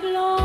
glory.